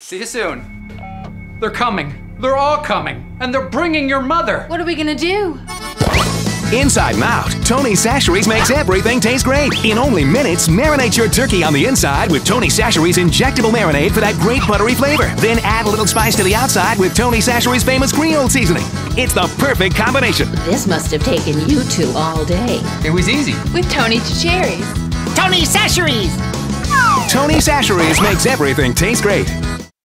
See you soon. They're coming. They're all coming. And they're bringing your mother. What are we gonna do? Inside out. Tony Chachere's makes everything taste great. In only minutes, marinate your turkey on the inside with Tony Chachere's injectable marinade for that great buttery flavor. Then add a little spice to the outside with Tony Chachere's famous Creole seasoning. It's the perfect combination. This must have taken you two all day. It was easy. With Tony Chachere's. Tony Chachere's. Tony Chachere's makes everything taste great.